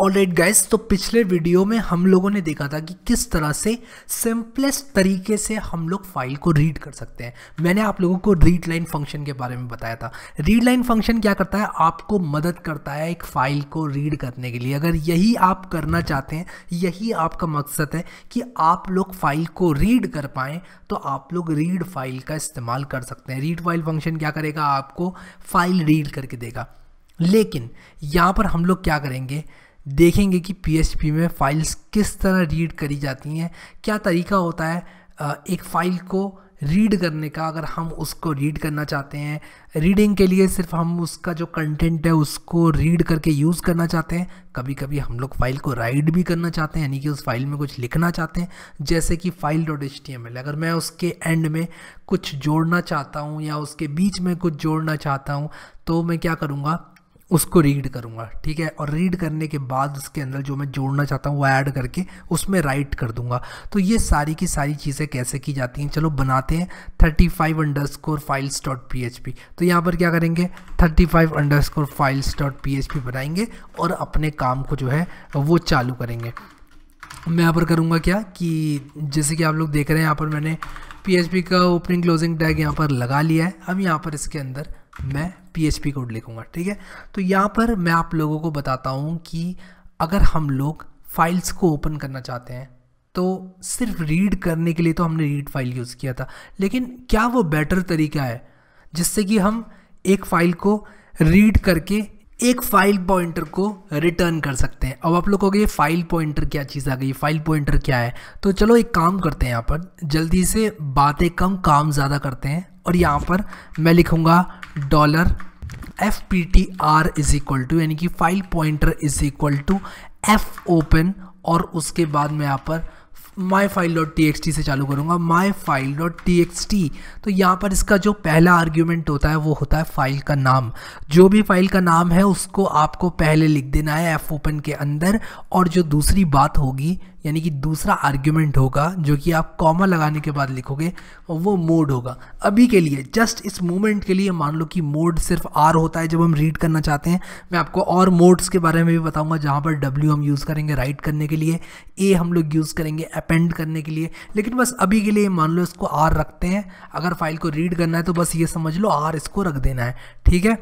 Alright guys तो पिछले video में हम लोगों ने देखा था कि किस तरह से सिंपलेस्ट तरीके से हम लोग फ़ाइल को रीड कर सकते हैं। मैंने आप लोगों को रीड लाइन फ़ंक्शन के बारे में बताया था। रीड लाइन फ़ंक्शन क्या करता है? आपको मदद करता है एक फ़ाइल को रीड करने के लिए। अगर यही आप करना चाहते हैं, यही आपका मकसद है कि आप लोग फ़ाइल को रीड कर पाएँ तो आप लोग रीड फ़ाइल का इस्तेमाल कर सकते हैं। रीड फ़ाइल फ़ंक्शन क्या करेगा? आपको फ़ाइल रीड करके देगा। लेकिन यहाँ पर हम लोग क्या करेंगे? देखेंगे कि पीएचपी में फाइल्स किस तरह रीड करी जाती हैं, क्या तरीका होता है एक फ़ाइल को रीड करने का, अगर हम उसको रीड करना चाहते हैं रीडिंग के लिए सिर्फ़ हम उसका जो कंटेंट है उसको रीड करके यूज़ करना चाहते हैं कभी कभी हम लोग फ़ाइल को राइड भी करना चाहते हैं, यानी कि उस फ़ाइल में कुछ लिखना चाहते हैं, जैसे कि file dot H T M L अगर मैं उसके एंड में कुछ जोड़ना चाहता हूँ या उसके बीच में कुछ जोड़ना चाहता हूँ तो मैं क्या करूँगा उसको रीड करूँगा, ठीक है? और रीड करने के बाद उसके अंदर जो मैं जोड़ना चाहता हूँ, वो ऐड करके उसमें राइट कर दूँगा। तो ये सारी की सारी चीज़ें कैसे की जाती हैं? चलो, बनाते हैं thirty five underscore files dot P H P तो यहाँ पर क्या करेंगे? Thirty five underscore files dot P H P बनाएँगे और अपने काम को जो है, वो चालू करेंगे। मैं यहाँ पर करूँगा क्या कि जैसे कि आप लोग देख रहे हैं, यहाँ पर मैंने PHP का ओपनिंग क्लोजिंग टैग यहाँ पर लगा लिया है। अब यहाँ पर इसके अंदर मैं पी कोड लिखूँगा, ठीक है? तो यहाँ पर मैं आप लोगों को बताता हूँ कि अगर हम लोग फाइल्स को ओपन करना चाहते हैं तो सिर्फ़ रीड करने के लिए तो हमने रीड फ़ाइल यूज़ किया था। लेकिन क्या वो बेटर तरीका है? जिससे कि हम एक फ़ाइल को रीड करके एक फ़ाइल पॉइंटर को रिटर्न कर सकते हैं। अब आप लोग कहोगे फ़ाइल पॉइंटर क्या चीज़ आ गई? फ़ाइल पॉइंटर क्या है? तो चलो एक काम करते हैं यहाँ पर। जल्दी से बातें कम, काम ज़्यादा करते हैं। और यहाँ पर मैं लिखूँगा dollar F P T R is equal to यानी कि file pointer is equal to F open और उसके बाद मैं यहाँ पर my file dot T X T से चालू करूँगा। My file dot T X T तो यहाँ पर इसका जो पहला आर्ग्यूमेंट होता है, वो होता है फ़ाइल का नाम। जो भी फ़ाइल का नाम है, उसको आपको पहले लिख देना है एफ़ ओपन के अंदर और जो दूसरी बात होगी यानी कि दूसरा आर्ग्यूमेंट होगा जो कि आप कॉमा लगाने के बाद लिखोगे, और वो मोड होगा। अभी के लिए जस्ट इस मोमेंट के लिए मान लो कि मोड सिर्फ़ आर होता है, जब हम रीड करना चाहते हैं, मैं आपको और मोड्स के बारे में भी बताऊँगा, जहाँ पर डब्ल्यू हम यूज़ करेंगे राइट करने के लिए ए हम लोग यूज़ करेंगे अपेंड करने के लिए। लेकिन बस अभी के लिए मान लो इसको आर रखते हैं। अगर फ़ाइल को रीड करना है तो बस ये समझ लो आर इसको रख देना है। ठीक है?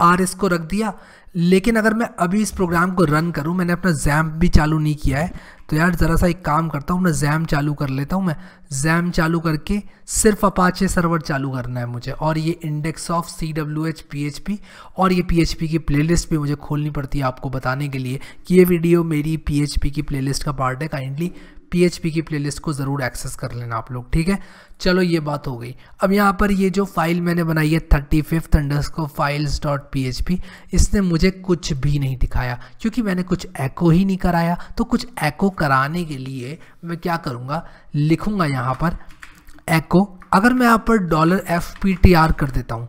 आर इसको रख दिया। लेकिन अगर मैं अभी इस प्रोग्राम को रन करूँ, मैंने अपना जैम्प भी चालू नहीं किया है तो यार ज़रा सा एक काम करता हूँ, मैं जैम चालू कर लेता हूँ, मैं जैम चालू करके सिर्फ़ अपाचे सर्वर चालू करना है मुझे। और ये index of C W H P H P और ये पी एच पी की प्ले लिस्ट भी मुझे खोलनी पड़ती है आपको बताने के लिए कि ये वीडियो मेरी पी एच पी की प्ले लिस्ट का पार्ट है। काइंडली PHP की प्लेलिस्ट को ज़रूर एक्सेस कर लेना आप लोग, ठीक है? चलो, ये बात हो गई। अब यहाँ पर ये जो फ़ाइल मैंने बनाई है thirty fifth under files dot P H P इसने मुझे कुछ भी नहीं दिखाया। क्योंकि मैंने कुछ एको ही नहीं कराया तो कुछ एको कराने के लिए मैं क्या करूँगा? लिखूँगा यहाँ पर एको अगर मैं यहाँ पर dollar F P T R कर देता हूँ,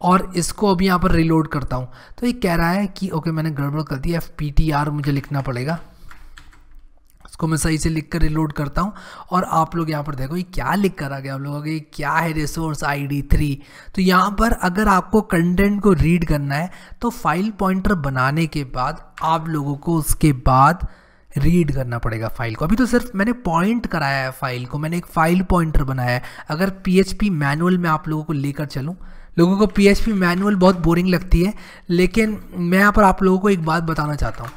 और इसको अभी यहाँ पर रिलोड करता हूँ तो ये कह रहा है कि ओके मैंने गड़बड़ कर दी एफ़ पी टी आर मुझे लिखना पड़ेगा। इसको मैं सही से लिख कर रिलोड करता हूँ और आप लोग यहाँ पर देखो ये क्या लिख कर आ गया आप लोगों ये क्या है रिसोर्स आई डी थ्री तो यहाँ पर अगर आपको कंटेंट को रीड करना है तो फ़ाइल पॉइंटर बनाने के बाद आप लोगों को उसके बाद रीड करना पड़ेगा फ़ाइल को। अभी तो सिर्फ़ मैंने पॉइंट कराया है फ़ाइल को, मैंने एक फ़ाइल पॉइंटर बनाया है। अगर पी मैनुअल में आप लोगों को लेकर चलूँ, लोगों को पी मैनुअल बहुत बोरिंग लगती है, लेकिन मैं यहाँ पर आप लोगों को एक बात बताना चाहता हूँ।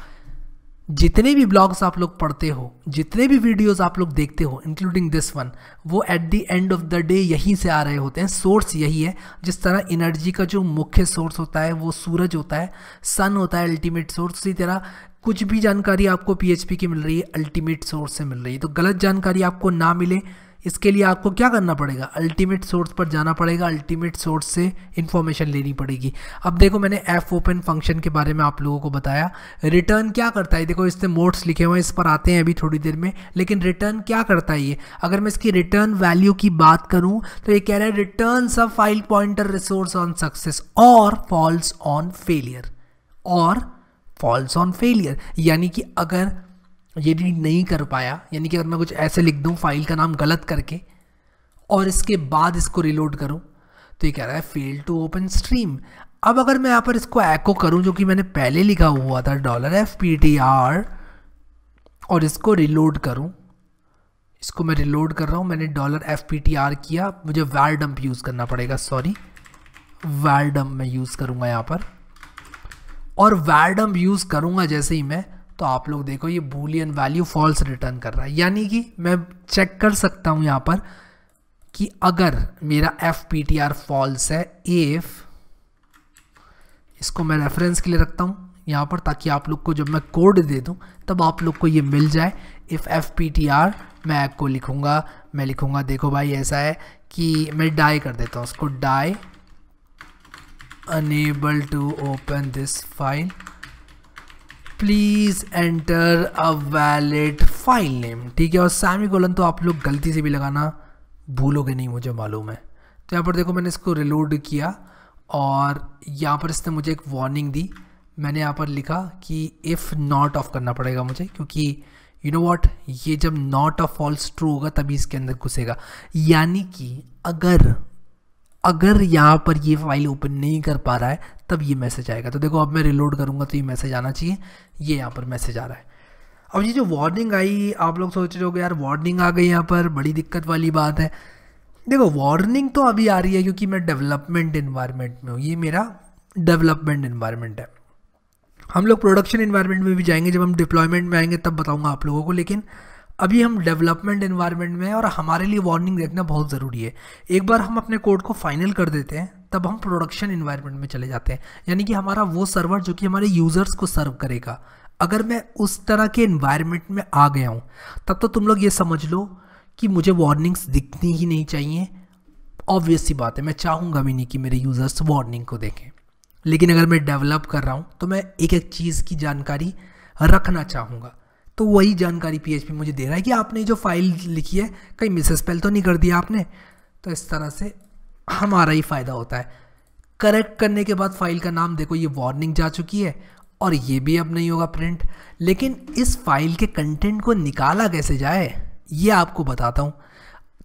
जितने भी ब्लॉग्स आप लोग पढ़ते हो, जितने भी वीडियोस आप लोग देखते हो इंक्लूडिंग दिस वन वो at the end of the day यहीं से आ रहे होते हैं। सोर्स यही है, जिस तरह एनर्जी का जो मुख्य सोर्स होता है, वो सूरज होता है सन होता है अल्टीमेट सोर्स उसी तरह कुछ भी जानकारी आपको पीएचपी की मिल रही है अल्टीमेट सोर्स से मिल रही है। तो गलत जानकारी आपको ना मिले इसके लिए आपको क्या करना पड़ेगा? अल्टीमेट सोर्स पर जाना पड़ेगा। अल्टीमेट सोर्स से इन्फॉर्मेशन लेनी पड़ेगी। अब देखो, मैंने एफ़ ओपन फ़ंक्शन के बारे में आप लोगों को बताया। रिटर्न क्या करता है? देखो, इसने मोड्स लिखे हुए हैं, इस पर आते हैं अभी थोड़ी देर में। लेकिन रिटर्न क्या करता है ये? अगर मैं इसकी रिटर्न वैल्यू की बात करूँ तो ये कह रहा है रिटर्न सब file pointer resource on success और फॉल्स ऑन फेलियर और फॉल्स ऑन फेलियर यानी कि अगर ये रीड नहीं कर पाया। यानी कि अगर मैं कुछ ऐसे लिख दूँ फ़ाइल का नाम गलत करके, और इसके बाद इसको रिलोड करूँ तो ये कह रहा है फेल टू ओपन स्ट्रीम अब अगर मैं यहाँ पर इसको एको करूँ, जो कि मैंने पहले लिखा हुआ था dollar F P T R और इसको रिलोड करूँ, इसको मैं रिलोड कर रहा हूँ, मैंने dollar F P T R किया, मुझे वैर डंप यूज़ करना पड़ेगा सॉरी वैर डंप मैं यूज़ करूँगा यहाँ पर। और वैर डंप यूज़ करूँगा जैसे ही मैं तो आप लोग देखो, ये बूलियन वैल्यू फॉल्स रिटर्न कर रहा है। यानी कि मैं चेक कर सकता हूँ यहाँ पर कि अगर मेरा F P T R false है एफ़ इसको मैं रेफरेंस के लिए रखता हूँ यहाँ पर ताकि आप लोग को जब मैं कोड दे दूँ, तब आप लोग को ये मिल जाए। If F P T R मैं को लिखूँगा, मैं लिखूँगा, देखो भाई ऐसा है कि मैं डाई कर देता हूँ। उसको die unable to open this file please enter a valid file name ठीक है? और सैमी कोलन तो आप लोग गलती से भी लगाना भूलोगे नहीं, मुझे मालूम है। तो यहाँ पर देखो, मैंने इसको रिलोड किया और यहाँ पर इसने मुझे एक वार्निंग दी। मैंने यहाँ पर लिखा कि इफ़ नॉट ऑफ़ करना पड़ेगा मुझे, क्योंकि यू नो वॉट ये जब नॉट ऑफ़ फॉल्स ट्रू होगा, तभी इसके अंदर घुसेगा। यानी कि अगर अगर यहाँ पर ये फ़ाइल ओपन नहीं कर पा रहा है, तब ये मैसेज आएगा। तो देखो, अब मैं रिलोड करूँगा तो ये मैसेज आना चाहिए। ये यहाँ पर मैसेज आ रहा है। अब ये जो वार्निंग आई, आप लोग सोच रहे हो यार वार्निंग आ गई यहाँ पर, बड़ी दिक्कत वाली बात है। देखो वार्निंग तो अभी आ रही है क्योंकि मैं डेवलपमेंट इन्वायरमेंट में हूँ। ये मेरा डेवलपमेंट इन्वायरमेंट है। हम लोग प्रोडक्शन इन्वायरमेंट में भी जाएँगे। जब हम डिप्लॉयमेंट में आएँगे, तब बताऊँगा आप लोगों को। लेकिन अभी हम डेवलपमेंट इन्वायरमेंट में हैं और हमारे लिए वार्निंग देखना बहुत ज़रूरी है। एक बार हम अपने कोड को फाइनल कर देते हैं, तब हम प्रोडक्शन इन्वायरमेंट में चले जाते हैं। यानी कि हमारा वो सर्वर जो कि हमारे यूज़र्स को सर्व करेगा। अगर मैं उस तरह के इन्वायरमेंट में आ गया हूँ, तब तो तुम लोग ये समझ लो कि मुझे वार्निंग्स दिखनी ही नहीं चाहिए। ऑब्वियस सी बात है, मैं चाहूँगा भी नहीं कि मेरे यूज़र्स वार्निंग को देखें। लेकिन अगर मैं डेवलप कर रहा हूँ तो मैं एक एक चीज़ की जानकारी रखना चाहूँगा। तो वही जानकारी पीएचपी मुझे दे रहा है कि आपने जो फ़ाइल लिखी है, कहीं मिसस्पेल तो नहीं कर दिया आपने? तो इस तरह से हमारा ही फ़ायदा होता है। करेक्ट करने के बाद फ़ाइल का नाम देखो, ये वार्निंग जा चुकी है और ये भी अब नहीं होगा प्रिंट लेकिन इस फ़ाइल के कंटेंट को निकाला कैसे जाए, ये आपको बताता हूँ।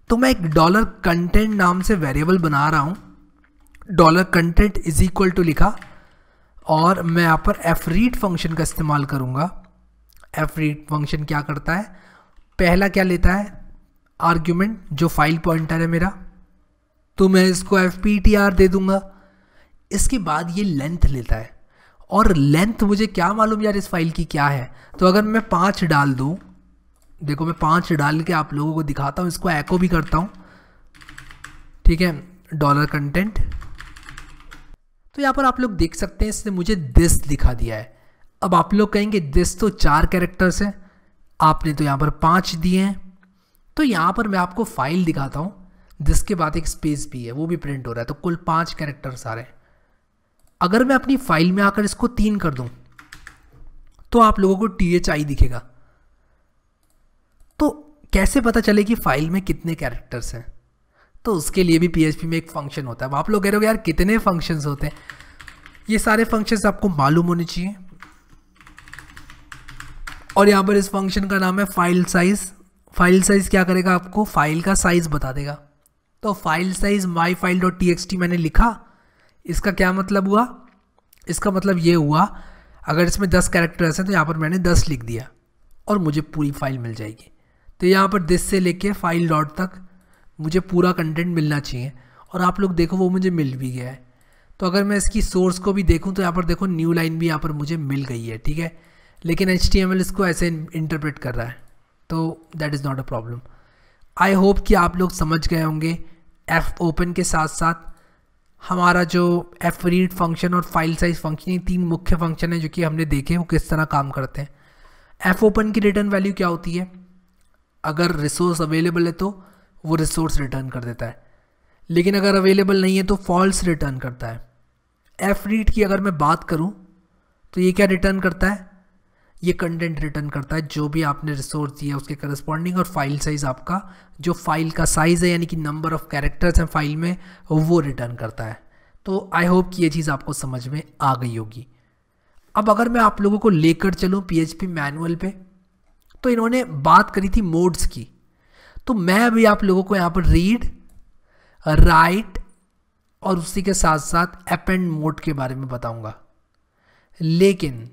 तो मैं एक डॉलर कंटेंट नाम से वेरिएबल बना रहा हूँ। Dollar content is equal to लिखा और मैं यहाँ पर एफ़ रीड फ़ंक्शन का इस्तेमाल करूँगा। एफ़ रीड फ़ंक्शन क्या करता है? पहला क्या लेता है? आर्ग्यूमेंट जो फ़ाइल पॉइंटर है मेरा। तो मैं इसको एफ़ पी टी आर दे दूँगा। इसके बाद ये लेंथ लेता है। और लेंथ मुझे क्या मालूम यार इस फ़ाइल की क्या है? तो अगर मैं पाँच डाल दूँ, देखो मैं पाँच डाल के आप लोगों को दिखाता हूँ, इसको एको भी करता हूँ। ठीक है? डॉलर कंटेंट तो यहाँ पर आप लोग देख सकते हैं, इसने मुझे दिस दिखा दिया है। अब आप लोग कहेंगे, दिस तो चार कैरेक्टर्स हैं। आपने तो यहाँ पर पाँच दिए हैं। तो यहाँ पर मैं आपको फ़ाइल दिखाता हूँ। जिसके बाद एक स्पेस भी है, वो भी प्रिंट हो रहा है। तो कुल पाँच कैरेक्टर्स आ रहे हैं। अगर मैं अपनी फ़ाइल में आकर इसको तीन कर दूँ तो आप लोगों को टी एच आई दिखेगा। तो कैसे पता चले कि फ़ाइल में कितने कैरेक्टर्स हैं? तो उसके लिए भी पीएचपी में एक फ़ंक्शन होता है। आप लोग कह रहे हो, यार, कितने फ़ंक्शंस होते हैं? ये सारे फ़ंक्शंस आपको मालूम होने चाहिए। और यहाँ पर इस फ़ंक्शन का नाम है फ़ाइल साइज़ फ़ाइल साइज़ क्या करेगा आपको? फ़ाइल का साइज़ बता देगा। तो file size my file dot T X T मैंने लिखा। इसका क्या मतलब हुआ? इसका मतलब ये हुआ, अगर इसमें दस कैरेक्टर्स हैं तो यहाँ पर मैंने दस लिख दिया और मुझे पूरी फ़ाइल मिल जाएगी। तो यहाँ पर दिस से लेके फ़ाइल डॉट तक मुझे पूरा कंटेंट मिलना चाहिए और आप लोग देखो, वो मुझे मिल भी गया है। तो अगर मैं इसकी सोर्स को भी देखूँ तो यहाँ पर देखो न्यू लाइन भी यहाँ पर मुझे मिल गई है, ठीक है? लेकिन एचटीएमएल इसको ऐसे इंटरप्रेट कर रहा है। तो that is not a problem I hope कि आप लोग समझ गए होंगे एफ़ ओपन के साथ साथ हमारा जो एफ़ रीड फ़ंक्शन और फ़ाइल साइज़ फ़ंक्शन ये तीन मुख्य फ़ंक्शन है जो कि हमने देखे वो किस तरह काम करते हैं। एफ़ ओपन की रिटर्न वैल्यू क्या होती है? अगर रिसोर्स अवेलेबल है तो वो रिसोर्स रिटर्न कर देता है। लेकिन अगर अवेलेबल नहीं है तो फॉल्स रिटर्न करता है। एफ़ रीड की अगर मैं बात करूँ तो ये क्या रिटर्न करता है? ये कंटेंट रिटर्न करता है, जो भी आपने रिसोर्स दिया, उसके करस्पॉन्डिंग और फ़ाइल साइज़ आपका, जो फ़ाइल का साइज़ है, यानी कि नंबर ऑफ़ कैरेक्टर्स हैं फ़ाइल में, वो रिटर्न करता है। तो आई होप कि ये चीज़ आपको समझ में आ गई होगी। अब अगर मैं आप लोगों को लेकर चलूँ PHP मैनुअल पे तो इन्होंने बात करी थी मोड्स की। तो मैं अभी आप लोगों को यहाँ पर रीड राइट और उसी के साथ साथ अपेंड मोड के बारे में बताऊँगा। लेकिन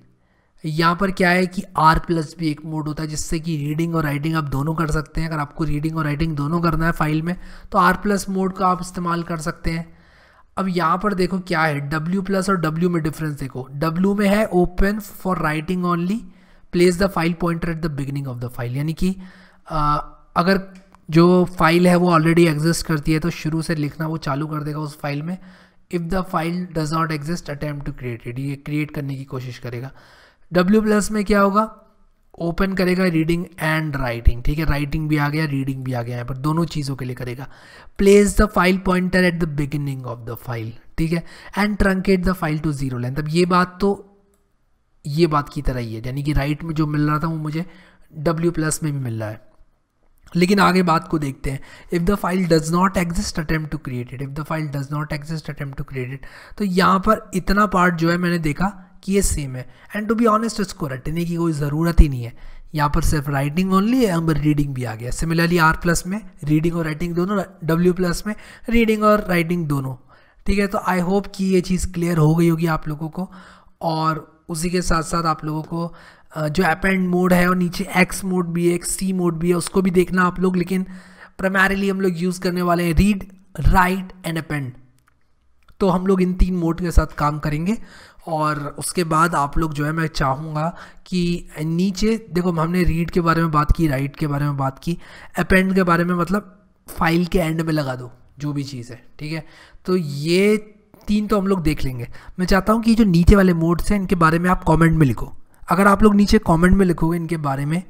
यहाँ पर क्या है कि आर प्लस भी एक मोड होता है, जिससे कि रीडिंग और राइटिंग आप दोनों कर सकते हैं। अगर आपको रीडिंग और राइटिंग दोनों करना है फ़ाइल में तो आर प्लस मोड का आप इस्तेमाल कर सकते हैं। अब यहाँ पर देखो क्या है, W प्लस और W में डिफरेंस देखो। W में है open for writing only place the file pointer at the beginning of the file यानी कि अगर जो फ़ाइल है वो ऑलरेडी एग्जिस्ट करती है तो शुरू से लिखना वो चालू कर देगा उस फ़ाइल में। If the file does not exist attempt to create it ये क्रिएट करने की कोशिश करेगा। डब्ल्यू प्लस में क्या होगा? ओपन करेगा रीडिंग एंड राइटिंग ठीक है राइटिंग भी आ गया रीडिंग भी आ गया यहाँ पर, दोनों चीज़ों के लिए करेगा। Place the file pointer at the beginning of the file ठीक है? And truncate the file to zero length अब ये बात तो ये बात की तरह ही है। यानी कि राइट में जो मिल रहा था वो मुझे डब्ल्यू प्लस में भी मिल रहा है। लेकिन आगे बात को देखते हैं। If the file does not exist attempt to create it if the file does not exist attempt to create तो यहाँ पर इतना पार्ट जो है मैंने देखा कि ये सेम है। एंड टू बी ऑनेस्ट इसको रटने की कोई ज़रूरत ही नहीं है। यहाँ पर सिर्फ़ राइटिंग ओनली है पर रीडिंग भी आ गया। सिमिलरली आर प्लस में रीडिंग और राइटिंग दोनों डब्ल्यू प्लस में रीडिंग और राइटिंग दोनों। ठीक है तो आई होप कि ये चीज़ क्लियर हो गई होगी आप लोगों को। और उसी के साथ साथ आप लोगों को जो अपेंड मोड है और नीचे एक्स मोड भी है सी मोड भी है, उसको भी देखना आप लोग। लेकिन प्राइमरीली हम लोग यूज़ करने वाले हैं रीड राइट एंड अपेंड तो हम लोग इन तीन मोड के साथ काम करेंगे और उसके बाद आप लोग जो है, मैं चाहूँगा कि नीचे, देखो, हमने रीड के बारे में बात की राइट के बारे में बात की अपेंड के बारे में मतलब फ़ाइल के एंड में लगा दो, जो भी चीज़ है, ठीक है? तो ये तीन तो हम लोग देख लेंगे। मैं चाहता हूँ कि जो नीचे वाले मोड्स हैं, इनके बारे में आप कमेंट में लिखो। अगर आप लोग नीचे कमेंट में लिखोगे इनके बारे में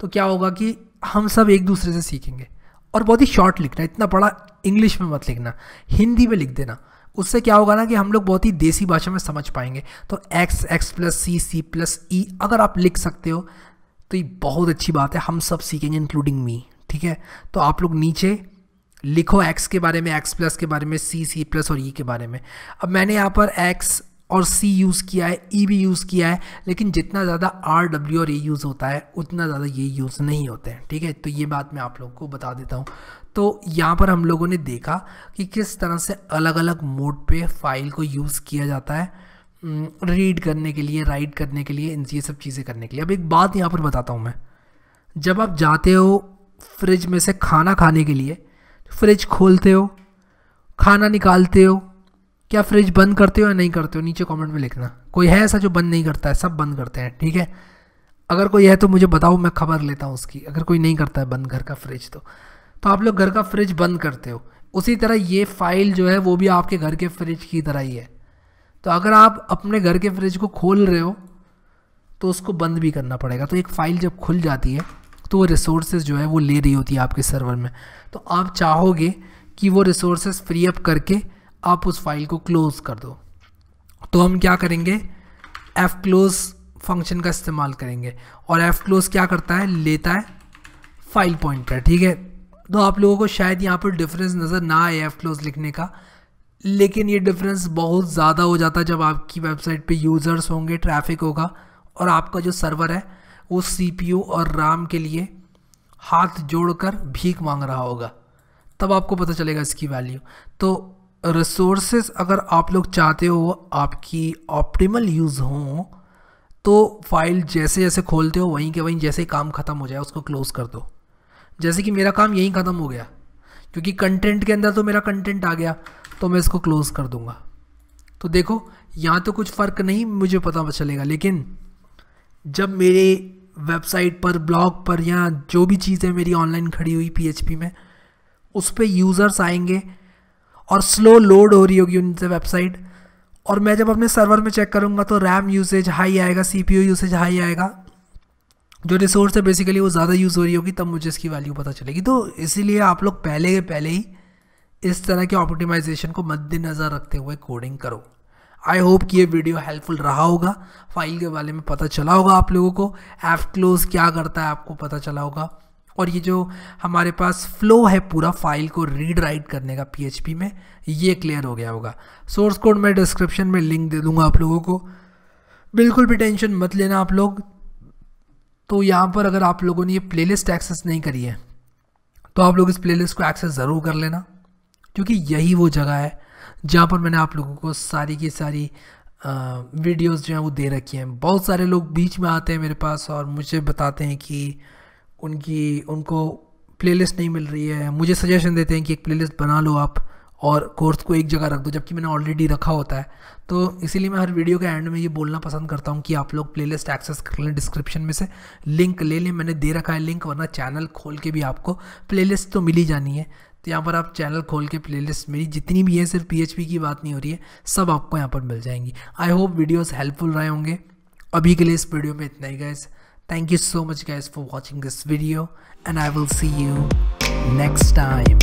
तो क्या होगा कि हम सब एक दूसरे से सीखेंगे। और बहुत ही शॉर्ट लिखना, इतना बड़ा इंग्लिश में मत लिखना, हिंदी में लिख देना। उससे क्या होगा ना कि हम लोग बहुत ही देसी भाषा में समझ पाएँगे। तो X X plus C C plus E अगर आप लिख सकते हो तो ये बहुत अच्छी बात है। हम सब सीखेंगे इंक्लूडिंग मी ठीक है? तो आप लोग नीचे लिखो एक्स के बारे में एक्स प्लस के बारे में सी सी प्लस और ई के बारे में। अब मैंने यहाँ पर एक्स और सी यूज़ किया है ई भी यूज़ किया है, लेकिन जितना ज़्यादा आर डब्ल्यू और ए यूज़ होता है, उतना ज़्यादा ये यूज़ नहीं होते हैं, ठीक है? तो ये बात मैं आप लोगों को बता देता हूँ। तो यहाँ पर हम लोगों ने देखा कि किस तरह से अलग अलग मोड पे फ़ाइल को यूज़ किया जाता है रीड करने के लिए राइट करने के लिए, इन ये सब चीज़ें करने के लिए। अब एक बात यहाँ पर बताता हूँ मैं। जब आप जाते हो फ्रिज में से खाना खाने के लिए फ्रिज खोलते हो, खाना निकालते हो क्या फ्रिज बंद करते हो या नहीं करते हो? नीचे कमेंट में लिखना। कोई है ऐसा जो बंद नहीं करता है? सब बंद करते हैं, ठीक है? अगर कोई है तो मुझे बताओ, मैं खबर लेता हूँ उसकी। अगर कोई नहीं करता है बंद घर का फ्रिज तो। तो आप लोग घर का फ्रिज बंद करते हो। उसी तरह ये फ़ाइल जो है वो भी आपके घर के फ्रिज की तरह ही है। तो अगर आप अपने घर के फ्रिज को खोल रहे हो तो उसको बंद भी करना पड़ेगा। तो एक फ़ाइल जब खुल जाती है तो वो रिसोर्सेज जो है वो ले रही होती है आपके सर्वर में। तो आप चाहोगे कि वो रिसोर्सेज फ्री अप करके आप उस फ़ाइल को क्लोज़ कर दो। तो हम क्या करेंगे? एफ़ क्लोज फ़ंक्शन का इस्तेमाल करेंगे। और एफ़ क्लोज क्या करता है? लेता है फ़ाइल पॉइंटर ठीक है? तो आप लोगों को शायद यहाँ पर डिफरेंस नज़र ना आए एफ़ क्लोज लिखने का। लेकिन ये डिफरेंस बहुत ज़्यादा हो जाता है जब आपकी वेबसाइट पे यूज़र्स होंगे ट्रैफ़िक होगा, और आपका जो सर्वर है, वो सीपीयू और राम के लिए हाथ जोड़कर भीख मांग रहा होगा। तब आपको पता चलेगा इसकी वैल्यू तो रिसोर्सेज अगर आप लोग चाहते हो आपकी ऑप्टिमल यूज़ हो तो फ़ाइल जैसे जैसे खोलते हो, वहीं के वहीं जैसे काम ख़त्म हो जाए, उसको क्लोज़ कर दो। जैसे कि मेरा काम यहीं ख़त्म हो गया, क्योंकि कंटेंट के अंदर तो मेरा कंटेंट आ गया तो मैं इसको क्लोज़ कर दूँगा। तो देखो, यहाँ तो कुछ फ़र्क नहीं, मुझे पता चलेगा, लेकिन जब मेरे वेबसाइट पर ब्लॉग पर, या जो भी चीज़ें मेरी ऑनलाइन खड़ी हुई पीएचपी में, उस पर यूज़र्स आएँगे और स्लो लोड हो रही होगी उनसे वेबसाइट। और मैं जब अपने सर्वर में चेक करूँगा तो रैम यूसेज हाई आएगा सी यूसेज हाई आएगा। जो रिसोर्स है बेसिकली वो ज़्यादा यूज़ हो रही होगी, तब मुझे इसकी वैल्यू पता चलेगी। तो इसीलिए आप लोग पहले के पहले ही इस तरह के ऑप्टिमाइजेशन को मद्देनज़र रखते हुए कोडिंग करो। आई होप कि ये वीडियो हेल्पफुल रहा होगा, फ़ाइल के बारे में पता चला होगा आप लोगों को। एफ़ क्लोज क्या करता है आपको पता चला होगा। और ये जो हमारे पास फ्लो है पूरा फ़ाइल को रीड राइट करने का पीएचपी में, ये क्लियर हो गया होगा। सोर्स कोड मैं डिस्क्रिप्शन में लिंक दे दूँगा आप लोगों को। बिल्कुल भी टेंशन मत लेना आप लोग। तो यहाँ पर अगर आप लोगों ने ये प्लेलिस्ट एक्सेस नहीं करी है तो आप लोग इस प्लेलिस्ट को एक्सेस ज़रूर कर लेना, क्योंकि यही वो जगह है जहाँ पर मैंने आप लोगों को सारी की सारी वीडियोस जो हैं वो दे रखी हैं। बहुत सारे लोग बीच में आते हैं मेरे पास और मुझे बताते हैं कि उनकी, उनको प्लेलिस्ट नहीं मिल रही है। मुझे सजेशन देते हैं कि एक प्लेलिस्ट बना लो आप और कोर्स को एक जगह रख दो, जबकि मैंने ऑलरेडी रखा होता है। तो इसीलिए मैं हर वीडियो के एंड में ये बोलना पसंद करता हूँ कि आप लोग प्लेलिस्ट एक्सेस कर लें डिस्क्रिप्शन में से। लिंक ले लें, मैंने दे रखा है लिंक वरना चैनल खोल के भी आपको प्लेलिस्ट तो मिली जानी है। तो यहाँ पर आप चैनल खोल के प्लेलिस्ट मेरी जितनी भी है, सिर्फ़ पीएचपी की बात नहीं हो रही है, सब आपको यहाँ पर मिल जाएँगी। आई होप वीडियोज़ हेल्पफुल रहे होंगे। अभी के लिए इस वीडियो में इतना ही guys Thank you so much guys for watching this video and I will see you next time.